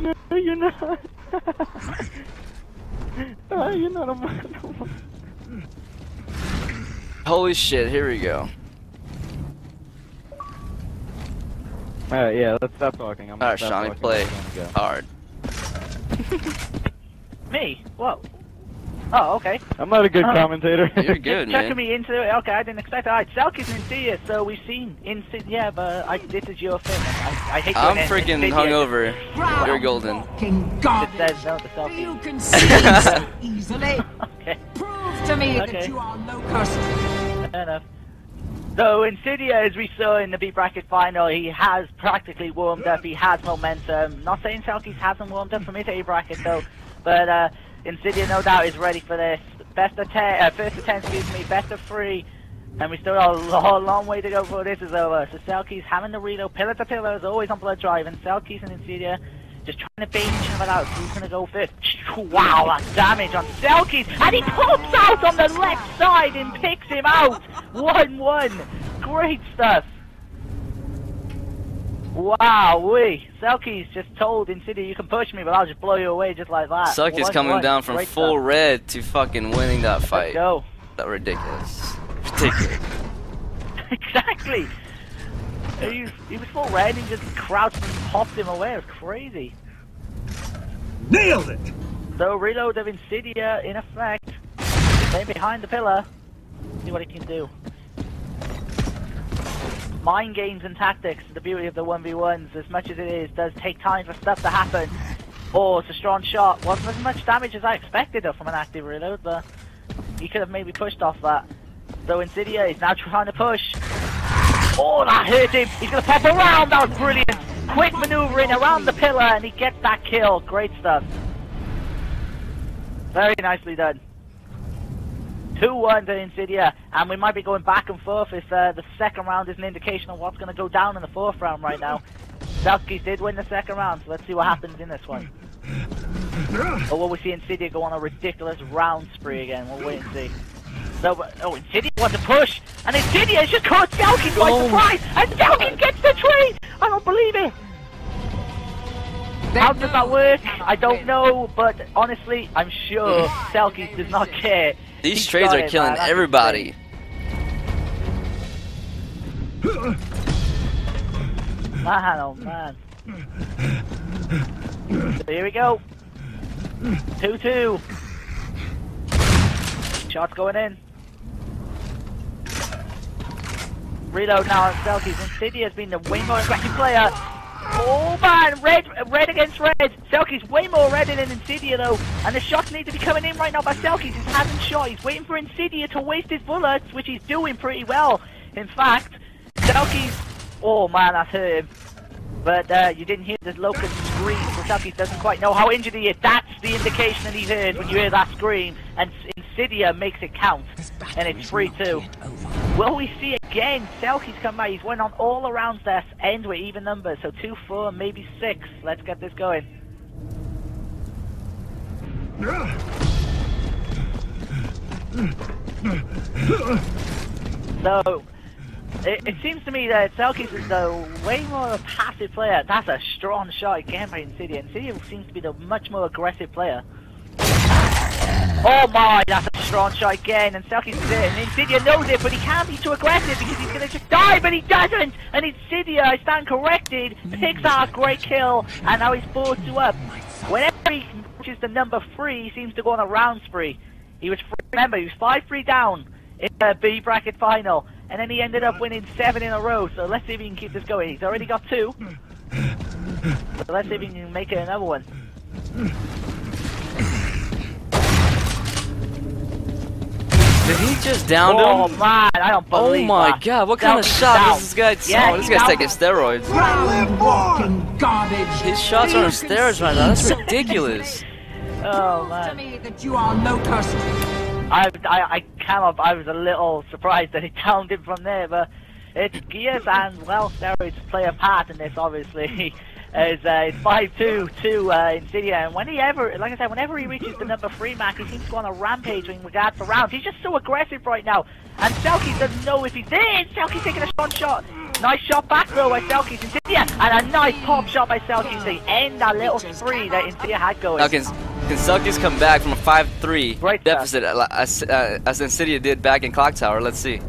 No, you're not. no, ah, you're not a man. Holy shit, here we go. Alright, yeah, let's stop talking. I'm Alright, stop Shauny, play I'm gonna go. hard. Me? What? Oh, okay. I'm not a good Uh, commentator. You're good, man. Checking me into it. Okay, I didn't expect that. Alright, Selkie's in Insidious, so we've seen Insidious. Yeah, but I, this is your thing. I, I hate I'm freaking Insidious. hungover. Proud You're golden. fucking It says no to Selkie. You can see so easily. Okay, Prove to me Okay. that you are locust. fair enough. So Insidia, as we saw in the B bracket final, he has practically warmed up. He has momentum. Not saying Selkies hasn't warmed up from his A bracket though, but uh, Insidia no doubt is ready for this. Best of ten, uh, first of ten, excuse me, best of three, and we still got a long, long way to go before this is over. So Selkies having the reload, pillar to pillar, is always on blood drive, and Selkies and Insidia just trying to bait each other out. Who's gonna go first? Wow, that damage on Selkies, and he pops out on the left side and picks him out. One-one, great stuff. Wow, we Selkies just told Insidia you can push me, but I'll just blow you away just like that. Suck is coming one, down from great full stuff. red to fucking winning that Let's fight. go. That ridiculous. Ridiculous. exactly. He was, he was full red and just crouched and popped him away. It was crazy. Nailed it! So reload of Insidia in effect. Stay behind the pillar. See what he can do. Mind games and tactics, the beauty of the 1v1s, as much as it is, does take time for stuff to happen. Oh, it's a strong shot. Wasn't as much damage as I expected though from an active reload, but he could have maybe pushed off that. So Insidia is now trying to push. Oh, that hurt him. He's going to pop around. That was brilliant. Quick maneuvering around the pillar and he gets that kill. Great stuff. Very nicely done. 2-1 to Insidia, and we might be going back and forth if uh, the second round is an indication of what's going to go down in the fourth round right now. Selkies did win the second round, so let's see what happens in this one. Or will we see Insidia go on a ridiculous round spree again? We'll wait and see. So, oh, Insidia wants to push, and Insidia has just caught Selkies by Oh. surprise, and Selkies gets the tree! I don't believe it! How does that work? I don't know, but honestly, I'm sure Selkies does not care. These He's trades are it, killing man. Everybody. Man, oh man. So here we go. 2-2. Shots going in. Reload now on Selkies. Insidia has been the way more aggressive player. Oh man, red, red against red. Selkies way more red than Insidia though, and the shots need to be coming in right now by Selkies. He hasn't shot. He's waiting for Insidia to waste his bullets, which he's doing pretty well. In fact, Selkies. Oh man, that's hurt him. But uh, you didn't hear the locust scream, so Selkies doesn't quite know how injured he is. That's the indication that he's heard when you hear that scream, and Insidia makes it count, and it's 3-2. Will we see again Selkies come back? He's won on all around this end with even numbers, so 2-4, maybe 6. Let's get this going. So, it, it seems to me that Selkies is the way more passive player. That's a strong shot again by Insidia. Insidia seems to be the much more aggressive player. Oh my, that's a again, and Selkies it, and Insidia knows it, but he can't be too aggressive because he's gonna just die, but he doesn't! And Insidia, I stand corrected, picks out a great kill, and now he's 4-2 up. Whenever he reaches the number 3, he seems to go on a round spree. He was, remember, he was 5-3 down in the B bracket final, and then he ended up winning 7 in a row, so let's see if he can keep this going. He's already got 2. So let's see if he can make it another one. Did he just down Oh him? man, I don't Oh my that. god, what kind of Selkies shot is this guy? Yeah, oh, this guy's taking steroids. Garbage. His shots are on You stairs right now. That's ridiculous. Oh Prove to man. me that you are locust. I, I, I cannot, I was a little surprised that he downed him from there, but it's gears and, well, steroids play a part in this, obviously. As uh, it's 5-2 to uh, Insidia, and when he ever, like I said, whenever he reaches the number 3 mark, he seems to go on a rampage in regard for rounds. He's just so aggressive right now, and Selkie doesn't know if he's there. Selkie's taking a strong shot. Nice shot back throw by Selkies Insidia, and a nice pop shot by Selkies to end that little spree that Insidia had going. Now can can Selkies come back from a 5-3 Great deficit uh, as, uh, as Insidia did back in Clock Tower? Let's see.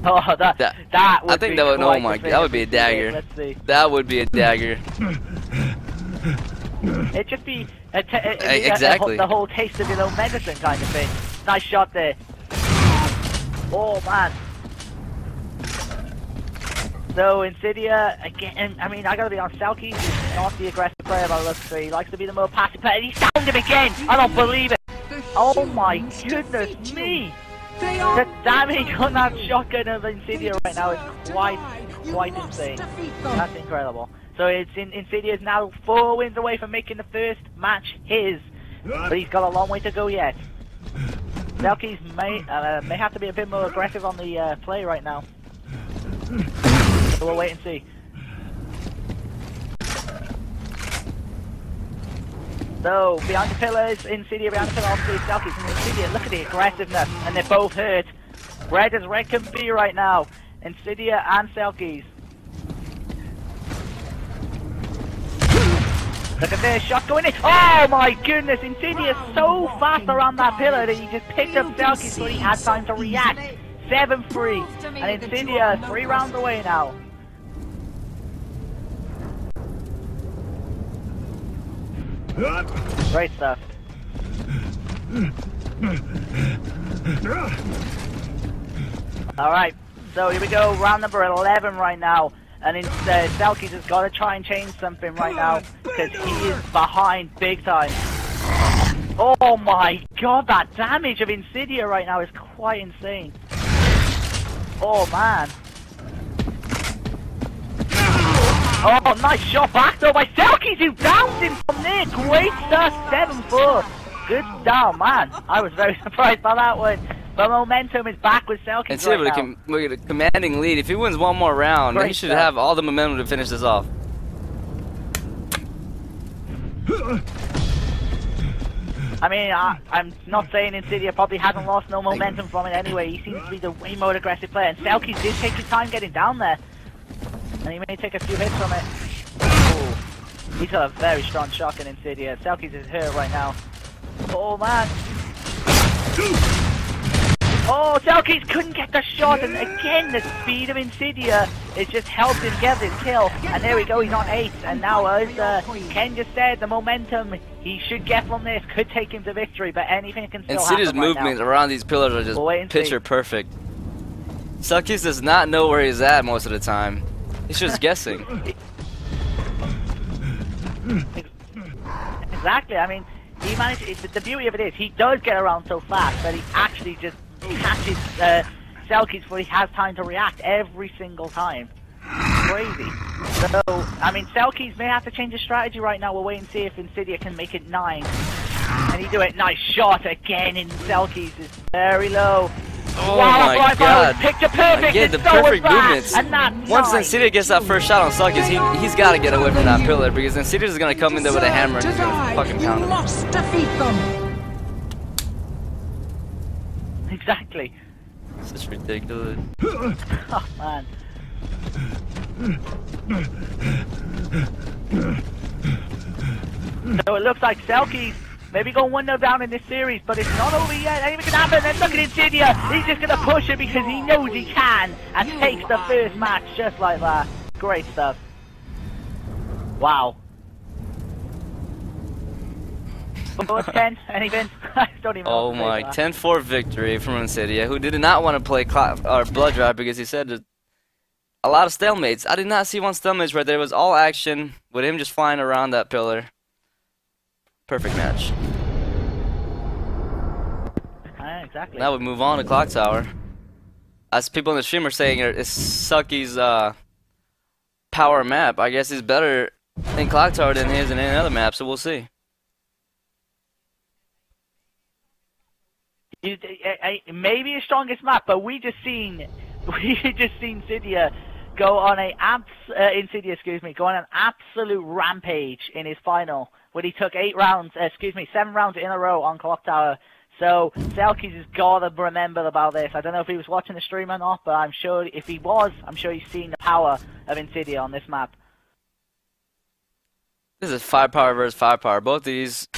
Oh, that That- that, would I think be that would- oh my- that would be a finish of the game. dagger. Let's see. That would be a dagger. It'd just be a t- it'd be Eh, a- a- the whole taste of your own medicine kind of thing. Nice shot there. Oh man. So Insidia again. I mean, I gotta be honest. Selkie is not the aggressive player by looks it. He likes to be the more passive player. He's found him again. I don't believe it. Oh my goodness me! The damage on that shotgun of Insidia right now is quite, quite insane. That's incredible. So it's in Insidia is now four wins away from making the first match his, but he's got a long way to go yet. Selkies may uh, may have to be a bit more aggressive on the uh, play right now. So we'll wait and see. So behind the pillars, Insidia behind the pillars, obviously Selkies and Insidia. Look at the aggressiveness, and they're both hurt. Red as red can be right now. Insidia and Selkies. Look at this shot going in. Oh my goodness, Insidia's so fast around that pillar that he just picked up Selkies before he had time to react. 7-3. And Insidia three rounds away now. Great stuff. Alright, so here we go, round number 11 right now. And instead, Selkies has got to try and change something right now because he is behind big time. Oh my god, that damage of Insidia right now is quite insane. Oh man. Oh, nice shot back though by Selkies who downed him from there. Great stuff, 7-4. Good down, man. I was very surprised by that one. But momentum is back with Selkies And see, right with a, now. with a commanding lead, if he wins one more round, he should stuff. have all the momentum to finish this off. I mean, I, I'm not saying Insidia probably hasn't lost no momentum from it anyway. He seems to be the way more aggressive player. And Selkies did take his time getting down there. And he may take a few hits from it. Ooh. He's got a very strong shotgun Insidia. Selkies is hurt right now. Oh man. Oh, Selkies couldn't get the shot, and again, the speed of Insidia is just helped him get this kill. And there we go, he's on 8, and now, as uh, Ken just said, the momentum he should get from this could take him to victory, but anything can still City's happen right movement now. around these pillars are just wait see. picture perfect. Selkies does not know where he's at most of the time. He's just guessing. Exactly, I mean, he the beauty of it is, he does get around so fast that he actually just catches uh, Selkies before he has time to react every single time. Crazy. So, I mean, Selkies may have to change his strategy right now. We'll wait and see if Insidia can make it 9. And he do it. Nice shot again in Selkies. is very low. Oh wow, my Fly Fire was god. Picture perfect. Again, and the so perfect that. movements. And that's Once nine. Insidia gets that first shot on Selkies, he, he's got to get away from that pillar because Insidia's going to come in there with a hammer and he's going to fucking You pound him. must defeat them. Exactly. It's just ridiculous. Oh, man. So it looks like Selkies maybe go 1 0 down in this series, but it's not over yet. Anything can happen. And look at Insidia. He's just going to push it because he knows he can and takes the first match just like that. Great stuff. Wow. Thoughts, Ken? Anything? I don't even Oh my, to 10-4 victory from Insidia, who did not want to play Cla- or Blood Drive because he said that a lot of stalemates. I did not see one stalemate right there. It was all action with him just flying around that pillar. Perfect match. Exactly. Now we move on to Clock Tower. As people in the stream are saying, it's Sucky's uh, power map. I guess he's better in Clock Tower than he is in any other map, so we'll see. You, I, I, maybe his strongest map, but we just seen we just seen Cydia go on a abs uh, Insidia, excuse me, go on an absolute rampage in his final, where he took eight rounds, uh, excuse me, seven rounds in a row on Clock Tower So Selkies has got to remember about this. I don't know if he was watching the stream or not, but I'm sure if he was, I'm sure he's seen the power of Insidia on this map. This is firepower versus firepower. Both these,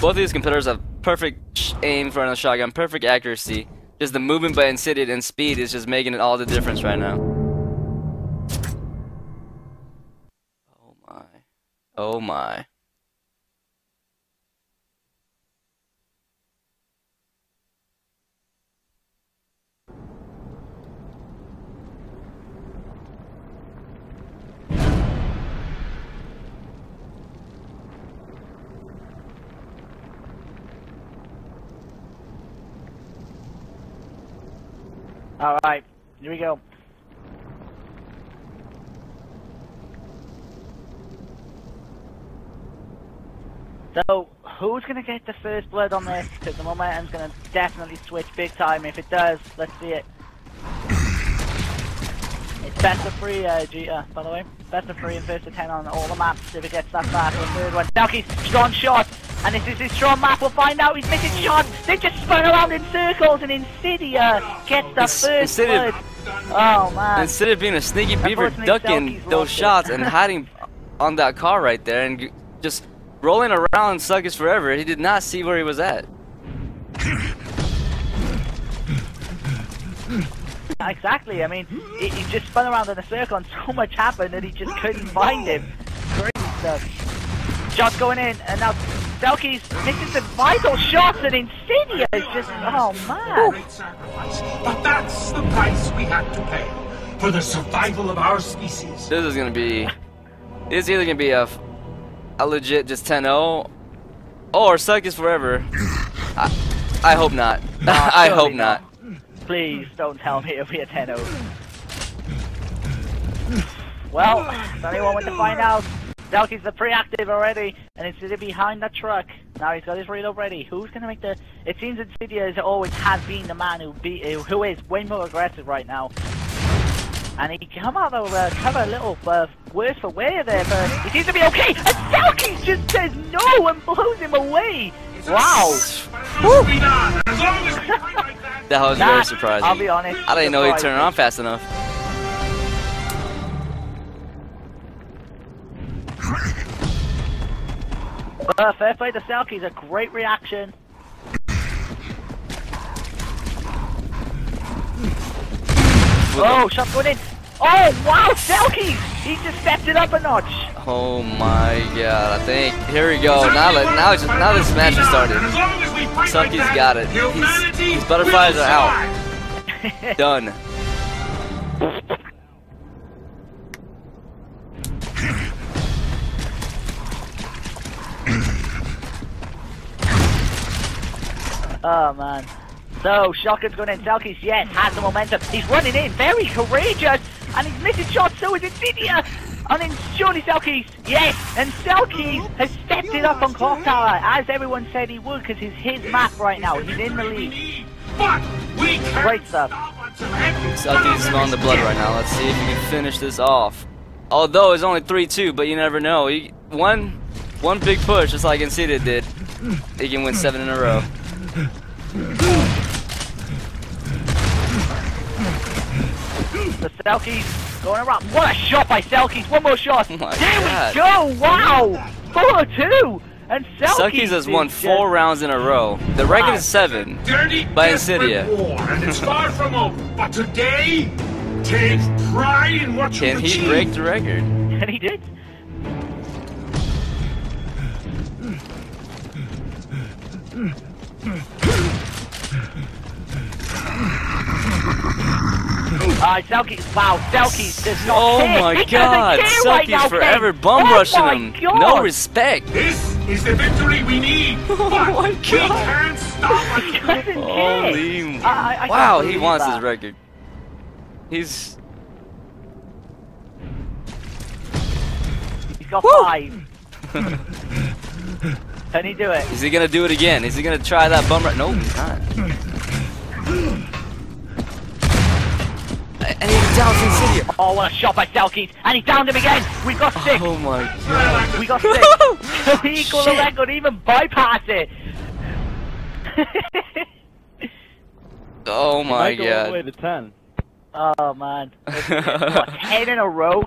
both these competitors have perfect aim for a shotgun, perfect accuracy. Just the movement by Insidious and speed is just making it all the difference right now. Oh my. Oh my. Alright, here we go. So, who's going to get the first blood on this? Because the momentum's going to definitely switch big time. If it does, let's see it. It's best of three, uh, uh, by the way. Best of three and first of ten on all the maps if it gets that far the third one. Selkie's strong shot, and this is his strong map. We'll find out he's missing shots. They just spun around in circles, and Insidia gets the Ins- first blood. Oh man. Instead of being a sneaky beaver ducking those shots and hiding on that car right there and just rolling around Suckers forever, he did not see where he was at. Exactly. I mean, he, he just spun around in a circle, and so much happened that he just couldn't find him. Crazy stuff. Shots going in, and now Selkie's missing some vital shots, and Insidia is just oh man. Great sacrifice. But that's the price we had to pay for the survival of our species. This is gonna be. It's either gonna be a legit just 10-0, or Suckers forever. I, I hope not. I hope not. Please don't tell me it'll be a 10-0. Well, there's only one way to find out. Selkie's the pre-active already, and Insidia behind the truck. Now he's got his reload ready. Who's gonna make the? It seems Insidia has always has been the man who be who- is way more aggressive right now. And he come out of uh, cover a little uh, worse for wear there, but he seems to be okay. And Selkie just says no and blows him away. Wow. But it must be done. As long as we fight like that, That was very surprising. I'll be honest. I didn't know he'd turn on fast enough. Uh, fair play to Selkie's a great reaction. Oh, shot going in. Oh, wow, Selkie! He just stepped it up a notch. Oh my god, I think. Here we go. Now, let, now, it's, now this match has started. And as long as we fight like got it. Humanity His- his butterflies are out. Done. Oh, man. So, Shotgun's going in. Selkie's, yes, has the momentum. He's running in, very courageous. And he's missing shots, so is Insidia. And then surely Selkie's, yes. And Selkie's has stepped it up on Clock Tower, as everyone said he would, because it's his map right now. He's in the lead. But we can't Great stuff. stop until every Selkie's smelling the blood right now. Let's see if he can finish this off. Although it's only 3-2, but you never know. He, one, one big push, just like Insidia did. He can win seven in a row. The Selkies going around. What a shot by Selkies. One more shot. Oh my there God. we go. Wow. 4-2. And Selkies Selkies has won four just- rounds in a row. The record is seven. dirty By desperate Insidia. war, and it's far from over. But today, take pride in what Can you've he achieved. break the record? And he did. Alright, Selkies. Wow, Selkies does not Oh care. my He god, care right Selkie's now, forever Ken. bum oh rushing my him. God. No respect. This is the victory we need. Oh but my we God. can't stop He until doesn't. Holy. I- I- I can't wow, he wants that. his record. He's. He's got Woo. five. Can he do it? Is he gonna do it again? Is he gonna try that bum run? No, he's not. And he downs Insidia. Oh, what a shot by Selkies. And he downed him again. We've got six. Oh my We got six. we equal the Shit. record, even bypass it. Oh my Might go all the way god. to ten. oh man, what, ten in a row